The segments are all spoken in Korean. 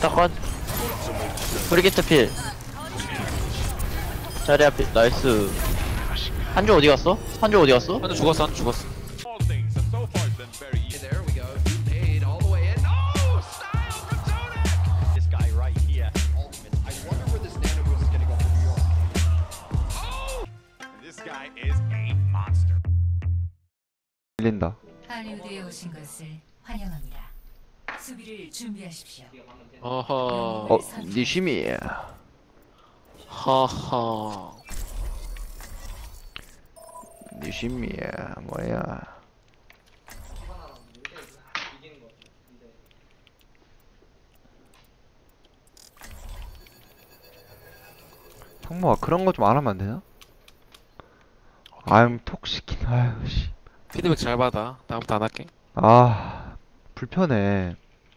잠깐 브리기트 필 자리 앞에 나이스 한조 어디 갔어? 한조 어디 갔어? 한대 죽었어 한대 죽었어. Oh. 밀린다. 할리우드에 오신 것을 환영합니다. 수비를 준비하십시오. 어허 어, 니시미. 하하 니시미. 뭐야. 성모아 그런 거 좀 안 하면 안 되나? 아유 톡 시킨 아유 씨. 피드백 잘 받아 다음부터 안 할게 아 불편해.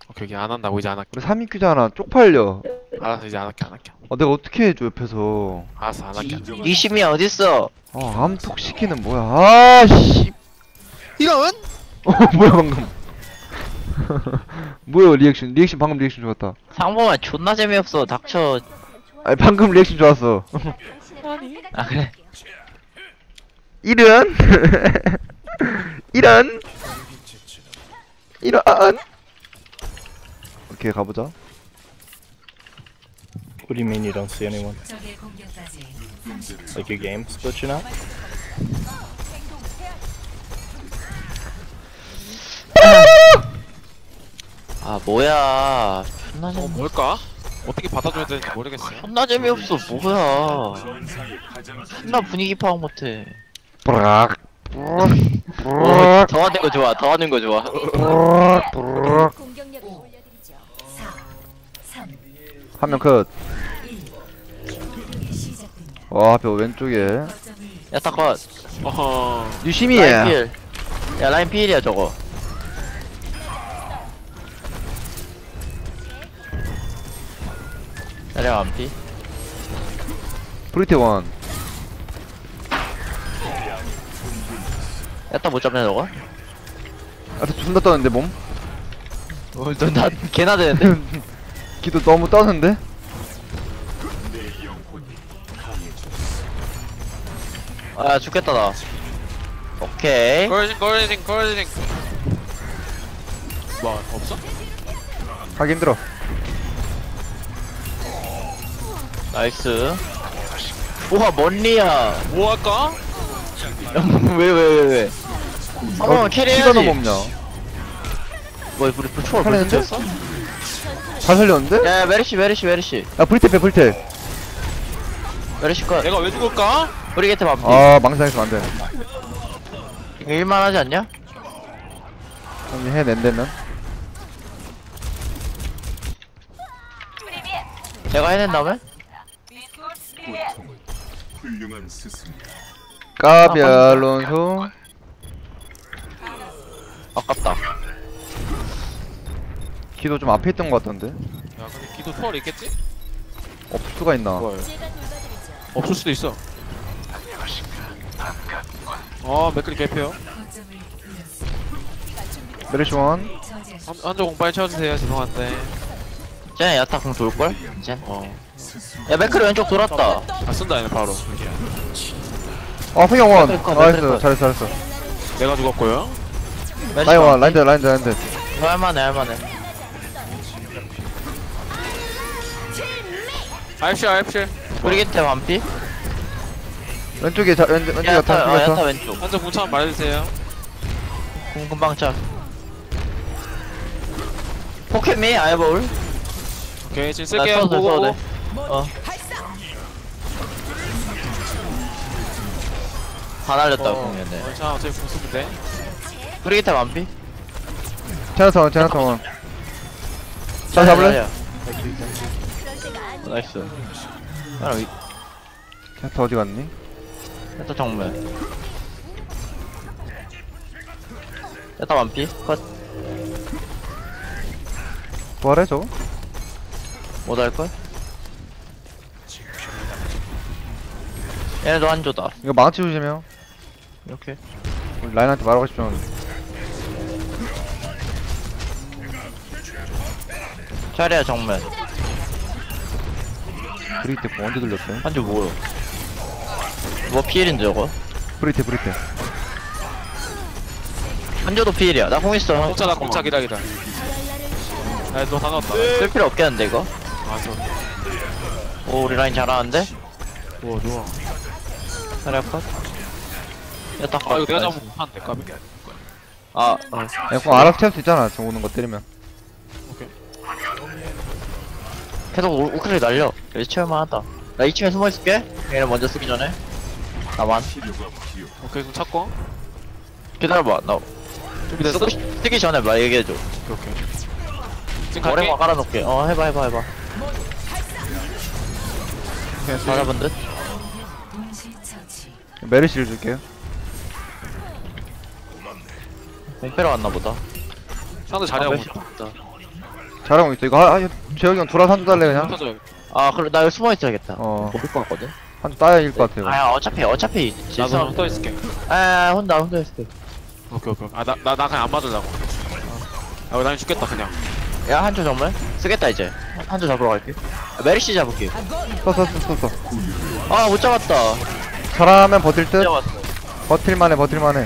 오케이 오케이 안 한다고 이제 안 할게 우리 3인 큐잖아 쪽팔려. 알았어 이제 안 할게 안 할게 어, 내가 어떻게 해줘 옆에서. 알았어 안 할게 니심이 어딨어? 어 암톡 시키는 뭐야? 아 씨. 이런 어 뭐야 방금. 뭐야 리액션 리액션 방금 리액션 좋았다. 상범아 존나 재미없어 닥쳐 아니 방금 리액션 좋았어. 아 그래 이런 이런 이런 오케이 가보자. What do you mean you don't see anyone? 적의 공격까지 30초. Like your game's glitching out? 아 뭐야 존나 어 재미 뭘까? 어떻게 받아줘야 되는지 모르겠어 존나 재미없어 뭐야 존나 분위기 파악 못해 브락 어, 브락 더 하는 거 좋아 더 하는 거 좋아 브락 브락 한 명 컷. 1. 공격이 시작됩니다. 와 앞에 왼쪽에 거점을 야타 컷 어허 유심히 라인 필. 야 라인 필이야 저거 자리야 완피 브리테 원 야타 못 잡네 저거 앞에 존나 떠는데 몸 어, 나 개나 되는데 기도 너무 떠는데? 아 죽겠다 나. 오케이. 걸진 걸진 뭐 없어? 하기 힘들어. 나이스. 우와 먼리야. 뭐 할까? 왜 왜 왜왜? 한번 캐리해야지. 키가 너무 없냐? 뭐 우리 불 초월 벌써? 쳤어? 잘 살렸는데? 야 야 메르시 메르시 메르시. 야 브리테 빼 브리테 메르시 컷. 내가 왜 죽을까? 브리게트 반피 아 망상했으면 안돼. 일만하지 않냐? 형님 해낸다면 제가 해낸 다음에? 까비 알론소. 아깝다 기도 좀 앞에 있던 것 같던데 야 근데 기도 투월 있겠지? 없을 수가 있나 뭘 없을 수도 있어 어 맥클리 개피요 거점을 잃었습니다. 메르시 원 저지하십시오. 한- 한조 공빨 쳐주세요 죄송한데 쟤네 야타 공 돌걸? 이제 어. 야 맥크리 왼쪽 돌았다 아 쓴다 얘네 바로 아, 흥영 원. 메클 컷, 나이스. 잘했어, 잘했어. 내가 죽었고요 라인 원. 라인드, 라인드, 라인드. 이거 할만해 할만해 아입실 아입실 브리게트 반피? 왼쪽에, 자, 왼, 왼쪽에 야 야타 야타, 어 왼쪽에 야타 야타. 왼쪽. 한조 궁차 말해주세요. 공 금방 차 포켓미 아이볼. 오케이 지금 나 쓸게요. 써도 돼 보고 써도 보고 돼어. 다 날렸다 어, 공연에 어, 자 어차피 궁수인데 브리게트 반피? 제나타원, 제나타원. 자, 잡을래? 어, 나이스 야 위- 제나타 어디 갔니? 야타 정면 야타 완피? 컷 부활해, 저거? 못할걸? 얘네도 한조다 이거 망치 조심해요. 이렇게 우리 라인한테 말하고 싶으면. 자리야 정면 브리테 뭐 언제 들렸대? 한줄 뭐요? 뭐 피일인데 저거? 브리테 브리테. 한줄도 피일이야. 나 공 있어. 공차다 공차 기다 기다. 야너 다 넣었다. 쓸 필요 없겠는데 이거? 아저. 오 우리 라인 잘하는데? 좋아 좋아 자리야 컷 야딱 아 이거 내가 잡으면 못하는데 까비? 아. 어. 야, 그럼 알아서 채울 수 있잖아 저 오는 거 때리면 계속 우- 우클릭 날려. 여기 채울만 하다. 나 2층에 숨어있을게. 얘네 먼저 쓰기 전에. 나만. 오케이 그럼 찾고? 기다려봐. 나 준비 됐어? 쓰고 싶- 쓰기 전에 말 얘기해줘. 오케이 오케이. 지금 갈게. 머리만 깔아놓을게. 어 해봐 해봐 해봐. 다 잡은 듯? 메르시를 줄게요. 공패러 왔나 보다. 상대 자리하고 아, 있다 잘하고 있어. 이거 아, 아 재혁이 형 돌아서 한줄 달래 그냥? 터져 아 그래 나 여기 숨어 있어야겠다. 어. 모를 것 같거든? 한줄 따야 이길 것 같아 이거 아 어차피 어차피 나도 질서 서 있을게. 아 혼자 혼자 있을게. 오케이 오케이 아나 나 나 그냥 안 맞으려고. 아난 죽겠다 그냥. 야 한줄 정말? 쓰겠다 이제. 한줄 잡으러 갈게. 아, 메리시 잡을게 써써써써. 아 못 잡았다. 잘하면 버틸 듯? 잡았어. 버틸만해 버틸만해.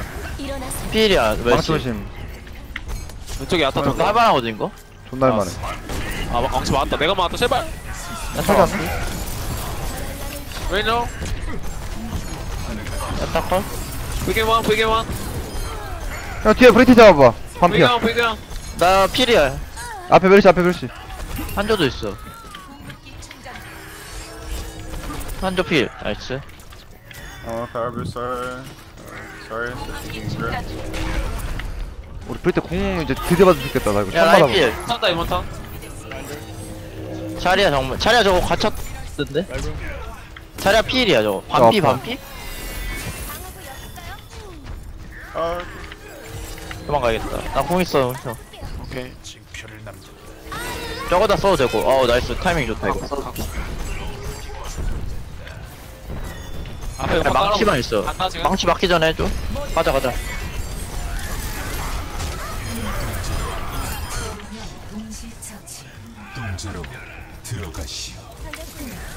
피일이야 메리시. 방조심. 왼쪽에 야타 나 돈다 할만하거든 이거? 존나 할만해. 아 막- 망치 맞았다. 내가 맞았다. 제발. 야 하지 않나? 웨이너 야타 컷? 브이게만 브이게만 야 뒤에 브리테 잡아봐. 반피야. 나 필이야. 앞에 메르시 앞에 메르시. 한조도 있어. 한조 필. 나이스. Oh, Faber, sorry. Sorry, it's. 우리 브리테 공 이제 드디어 받을 수 있겠다. 나 이거 야 처음 받아봐 필 탄다 이번 탄 자리야 정면. 자리야 저거 갇혔던데? 자리야 필이야 저거. 반피 아파. 반피? Uh, 도망가야겠다. 나 공 있어 형 오케이. 저거 다 써도 되고. 어우 nice. 타이밍 좋다 이거. 써도 앞에 야, 망치만 있어. 망치 맞기 전에 해줘. 가자 가자 동시 처치.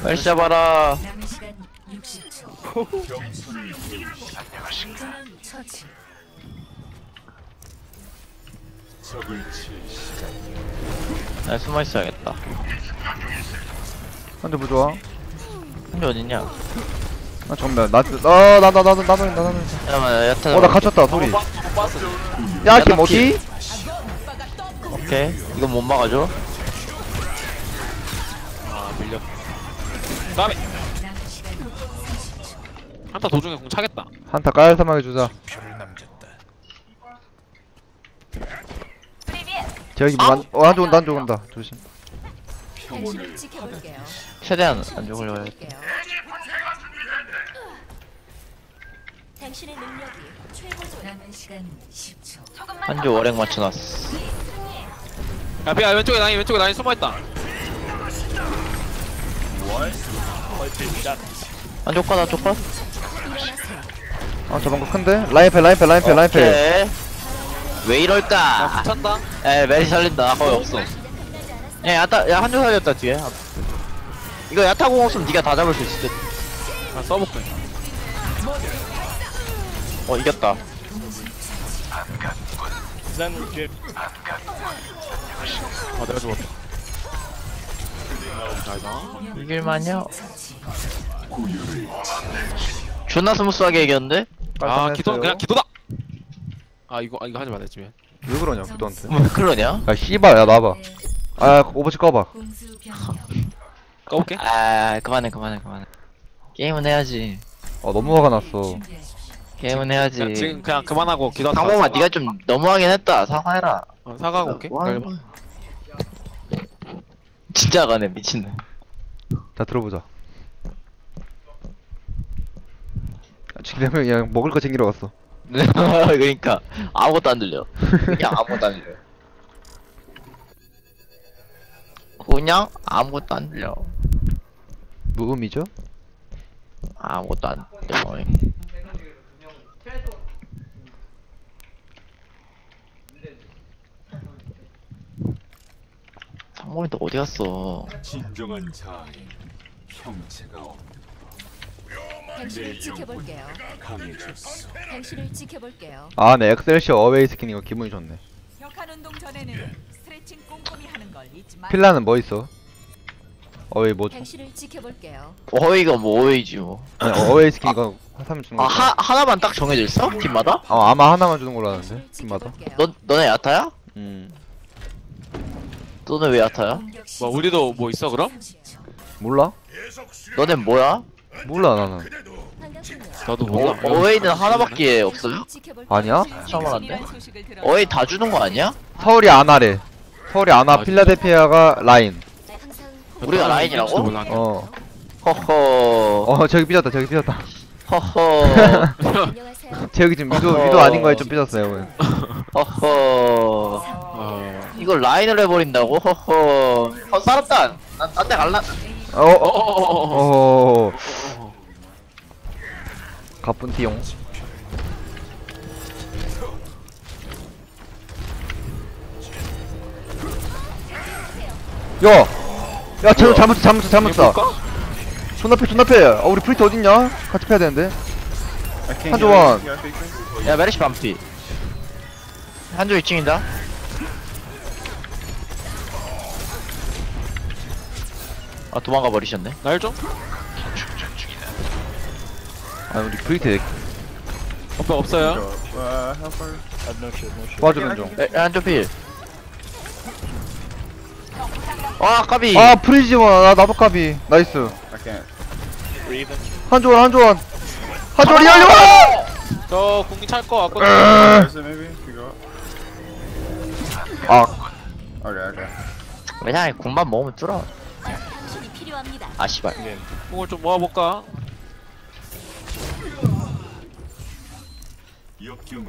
빨리 잡아라 남은 시간 60초. 전원 처치. 나 숨어 있어야겠다 한줄 부좋아 한조 어딨냐 나 정면 나어나나 나도 나도 나도 나도 잠깐만 야타 어나 갇혔다 소리 나 뭐지? 오케이 이건 못 막아줘 아 밀려 다음에 남은 시간 30초. 한타 도중에 공 차겠다 한타 깔끔하게 주자 재혁이 뭐안 어, 한쪽 온다 한쪽 온다 조심 당신을 지켜볼게요. 최대한 안 죽으려고 해 당신의 능력이 최고조. 남은 시간 10초. 한조 월행 맞춰놨어 야 비야 왼쪽에 라인 왼쪽에 라인 숨어있다. 컷 한조 컷아 저번 거 큰데? 라인패 라인패 라인패 라인패. 오케이. 왜 아 이럴까? 붙였다. 에 메리 살린다. 거의 없어. 야 야타 야 한조 살렸다 뒤에. 이거 야타 궁 없으면 니가 다 잡을 수 있을 아 써볼게. 듯어 이겼다 아 내가 죽었다 나이다 이길만요. 존나 스무스하게 이겼는데? 아 깔끔했어요. 기도 그냥 기도다 아 이거 아, 이거 하지 말랬지 왜 그러냐 구도한테 뭐 그러냐? 야 씨발 야 나와봐 아 오버치 꺼봐. 까볼게 아 그만해 그만해 그만해 게임은 해야지 어 너무 화가 났어. 게임은 해야지. 그냥 지금 그냥 그만하고 기도 상범아 네가 좀 너무하긴 했다. 사과해라. 어, 사과하고 올게. 뭐 하는 기다려봐. 거야? 진짜 가네 미친놈. 자 들어보자. 아, 지금 그냥 먹을 거 챙기러 갔어. 그러니까. 아무것도 안 들려. 그냥 아무것도 안 들려. 그냥 아무것도 안 들려. 무음이죠? 아무것도 안 들려 또 어디 갔어? 진정한 자아인 형체가 없 당신을 지켜볼게요. 강해졌어. 당신을 지켜볼게요. 아, 네, 엑셀시어 away skin 이거 기분이 좋네. 격한 운동 전에는 스트레칭 꼼꼼히 하는 걸 잊지 마. 필라는 뭐 있어? away 뭐, 줘? 당신을 지켜볼게요. away가 뭐 away지 뭐. 아니, away skin 이거 하면 주는 아 거. 하, 하나만 딱 정해져 있어? 팀마다? 어, 아마 하나만 주는 걸로 아는데, 당신을 팀마다. 지켜볼게요. 너 너네 야타야? 음, 너네 왜 시작. 뭐 우리도 뭐 있어 그럼? 30초. 몰라? 너네 뭐야? 몰라, 나는. 나도 어, 몰라 어웨이는 하나밖에 없어요? 지켜볼게요. 아니야? 들어 어웨이 다 주는 거 아니야? 서울이 아나래. 서울이 아나, 아, 필라델피아가 라인. 우리가 라인이라고? 몰라. 어, 허허 어, 저기 삐졌다, 저기 삐졌다. 허허. 저기 지금 위도. 위도 아닌 거에 좀 삐졌어요, 오늘. 허허 어... 이걸 라인을 해버린다고? 허허 어 살았다 난딴데 갈라 어, 어, 어, 어. 가쁜 티용. 야! 야, 저 잘못, 잘못, 잘못 써. 존나 패, 존나 패. 아, 우리 프리트 어딨냐? 같이 패야 되는데. 한조원. 야 메리시 반피 한조 2층이다 아 도망가 버리셨네 날 좀? 아, 우리 프리트 오빠 없어요? Go. Uh, how far? I have no shit, no shit. 도와주는 중. 에, 한조 필 아, 까비. 아, 프리지원. 아, 나도 까비. 나이스. I can't. 한조원, 한조원. 한조원, 리얼리원! 저 공기 찰거 같거든 Is it maybe? If you go up. 아, Okay, okay. 왜냐, 군만 먹으면 뚫어. 필요합니다. 아, 씨발. 공을 좀 모아볼까? 역경은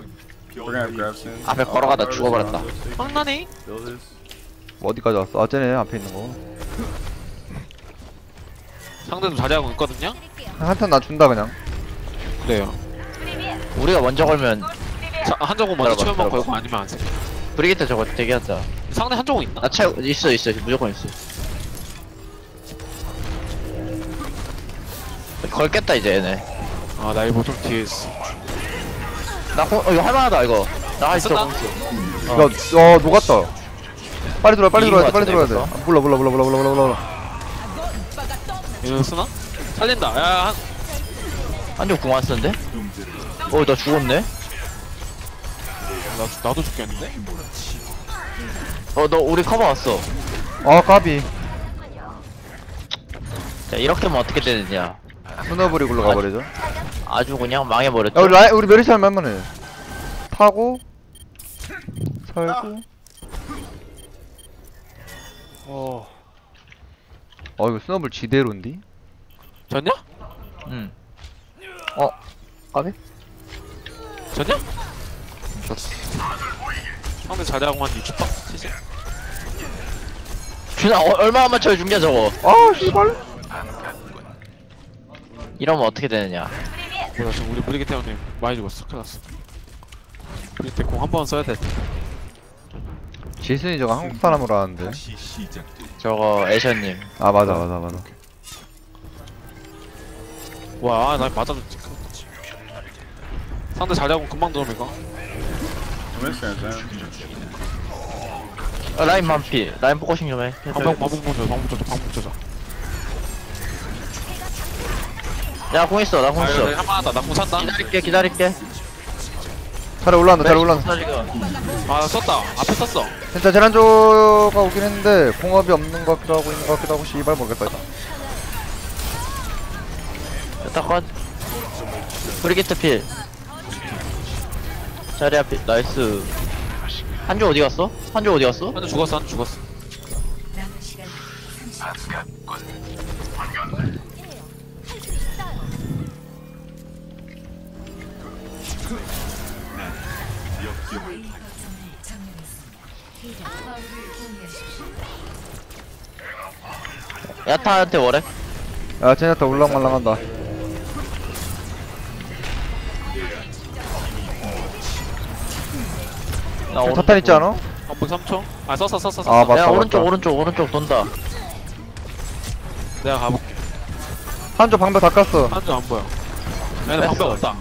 We're gonna have grab soon. 앞에 걸어가다 I'll 죽어버렸다. 황나네? builders. 어디까지 왔어? 아, 쟤네 앞에 있는 거. 상대도 자리하고 있거든요? 한턴 나 준다, 그냥. 그래요 우리가 먼저 걸면 자, 한정공 먼저 치면만. 걸고 아니면 안돼 브리게트 저거 대기하자. 상대 한정공 있나? 나 채, 있어, 있어. 무조건 있어. 걸겠다, 이제 얘네. 아 나 이거 좀 뒤에 있어 나, 공, 어, 이거 할만하다, 이거. 나 있어? 공 있어. 야, 야, 녹았다. 빨리 들어와, 빨리 이긴 들어야 돼, 것 빨리 들어야 돼. 같은데, 아, 몰라, 몰라, 몰라, 몰라, 몰라, 몰라, 몰라. 이거 쓰나? 살린다 야 한, 한조 궁 안 쓰는데? 어, 나 죽었네? 나, 죽- 나도 죽겠는데? 어, 너, 우리 커버 왔어. 아, 까비. 자, 이렇게면 어떻게 되느냐. snowball이 굴러가 버리죠. 아주 그냥 망해버렸죠. 야, 우리 라이, 우리 메르시 하면 만만해. 타고, 살고. Oh, 어, 이거 스노블 지대로인디? 졌냐? 응. 어, 까비? 졌냐? 상대 자리하고 한 60박? 70? 준아, 어, 얼마나 맞춰 준비야, 저거. 아, 씨발. 이러면 어떻게 되느냐. 뭐야 지금 우리 브리기 때문에 많이 죽었어 큰일 났어 브리기 때공 한 번 써야 돼 지순이 저거 한국 사람으로 하는데. 저거, 애셔님. 아, 맞아, 맞아, 맞아. 와, 나 맞아줬지. 큰일 났지. 상대 자리하고 금방 들어오면 이거. 어, 라인 만피. 라인 포커싱 좀 해. 방방 쳐줘, 방방 쳐줘, 방방 쳐줘. 야, 공 있어, 나 공 아, 있어. 한번 하다. 나공 산다. 기다릴게, 기다릴게. 차례 올라간다, 차례 올라간다. 아, 썼다. 앞에 썼어. 진짜 제란조가 오긴 했는데, 공업이 없는 것 같기도 하고, 있는 것 같기도 하고, 씨발 모르겠다. 일단. 됐다, 컷. 브리게트 필. 자리 앞에, 나이스. 한조 어디 갔어? 한조 어디 갔어? 한대 죽었어, 한대 죽었어. 남은 시간 30초. 야타한테 뭐래? 야, 쟤네타 울랑말랑한다. 나쟤 자탄 있지 않아? 방법 3초 아 썼어 썼어 썼어 아, 맞다, 야 오른쪽 맞다. 오른쪽 오른쪽 돈다 내가 가볼게 한조 방벽 다 깠어 한줄 안 보여 뺐어. 방법 없다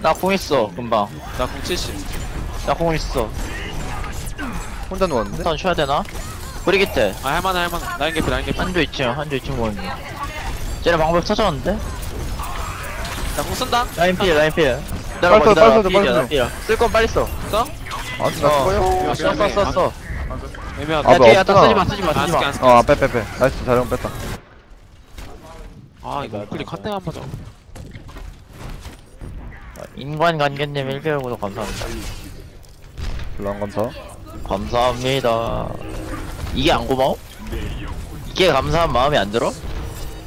나 공 있어 금방 나공 70. 나 공 있어 혼자 누웠는데? 턴 쉬어야 되나? 브리기테 아 할만해 할만해. 라인 개피 라인 개피. 한조 2층 한조 2층 모르는 쟤네 방법 찾아왔는데? 나공 쓴다. 라인 필 라인 필. 빨리 써, 빨리 써, 빨리 써. 쓸건 빨리 써. 써? 아나 어. 죽어요? 써써 써 써. 애매하다. 아, 야 뭐 뒤에 야타 없구나. 쓰지마 쓰지마 안 쓸게 쓰지마. 안 쓸게 어 빼 빼빼. nice 자리야 궁 뺐다. 아 이거 클릭 한대 한번 더. 인간관계님 1개월 구독 감사합니다. 건더 감사합니다 이게 안 고마워? 이게 감사한 마음이 안 들어?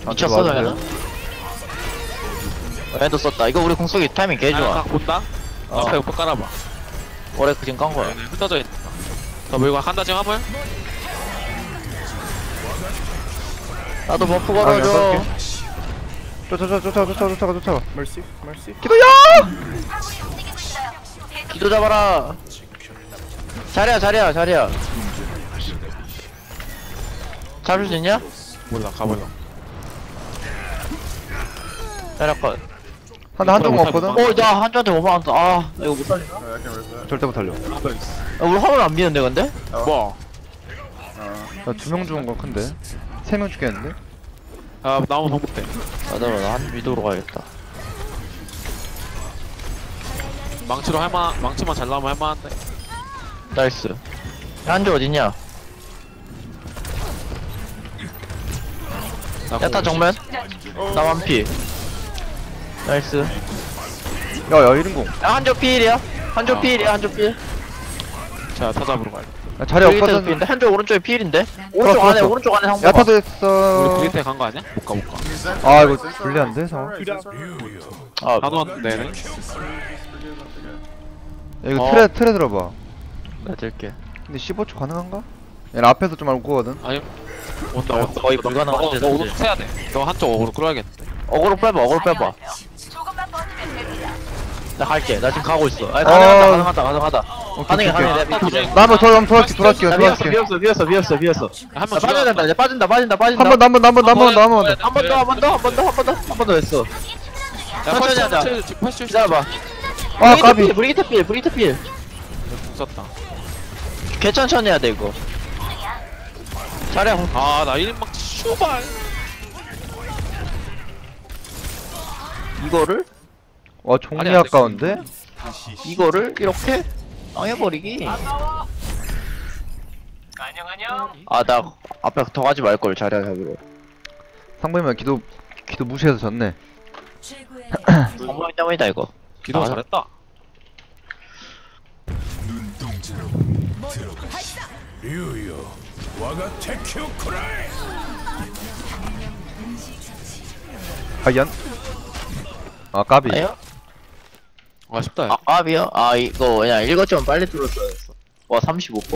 미쳤어. 그냥 얘도 썼다. 이거 우리 공속이 타이밍 개 아, 좋아. 각 본다? 어. 앞에 오빠 깔아봐. 올해 그진 깐 거야. 얘네 흩어져 있다. 더 물고 한다 지금 화물? 나도 버프 아, 걸어줘. 그냥 쫓아 쫓아 쫓아 쫓아 쫓아 쫓아. 멀시 멀시 기도 잡아라. 자리야 자리야 자리야 잡을 수 있냐? 몰라 가볼라 자리야 컷 한대 한쪽 못하- 없거든? 어, 나 한주한테 5만 원. 아, 나 이거 못 살리나? 어, 약간 왜 절대 못 살려 있어 아, 우리 화물 안 미는데, 근데? 뭐? 나두명 죽은 거 큰데? 세 명 죽겠는데? 아 나오면 반복돼 맞아, 맞아. 한 위도로 가야겠다. 망치로 할만 망치만 잘 나오면 할만한데 나이스. 한주 어딨냐? 야타 공 정면? 나 완피. 나이스. 야야 1인공 야, 한주 피일이야? 한주 피일이야, 한주 피일. 자 타잡으러 가야 돼 야, 자리 없거든 피일인데? 한주 오른쪽에 피일인데? 오른쪽 그렇어, 안에, 그렇어. 오른쪽 안에 상관 야타도 우리 했어 브리테 간거 아니야? 못 가 못가 아 이거 불리한데 상황 아, 안 왔는데 얘네 야, 이거 어. 틀에 틀에 들어봐 나 들게. 근데 15초 가능한가? 얘는 앞에서 좀 알고 거거든 아니 온다 온다 거의 불가능한데, 너. 오른쪽 해야 돼너 한쪽 어그로 끌어야겠는데 어그로 빼봐, 어그로 빼봐. 나 갈게. 나 지금 가고 있어. 아니, 어. 가능하다, 가능하다, 가능하다. 가능해, 오케이. 가능해. 내가 나나 한번 더 한번 돌아갈게 돌아갈게 나 비었어, 돌아갈게 비었어, 비었어, 비었어, 비었어. 한번 나 빠져야 된다, 이제 빠진다, 빠진다, 빠진다. 한번더한번더한번더한번더한번더한번 더, 한 번 더, 한 번 더, 한 번 더, 한 번 더 했어. 천천히 하자. 기다려봐. 아 까비 브리기트 필, 브리기트 필. 썼다 개천천히 해야 돼, 이거. 잘해, 공. 아나 1인망 슈발 이거를, 와 종리 아니, 안 돼. 아까운데? 이거를 이렇게 당해버리기. 아, 나 앞에 더 가지 말걸, 잘해, 잡으러. 상부이면 기도 기도 무시해서 졌네 정말 때문이다, 이거. 기도 아. 잘했다 눈동자로 들어가. 과연? 아 까비 아요? 아쉽다 아, 까비요? 아, 이거, 그냥 읽었지만 빨리 뚫었어야 했어. 와, 35%.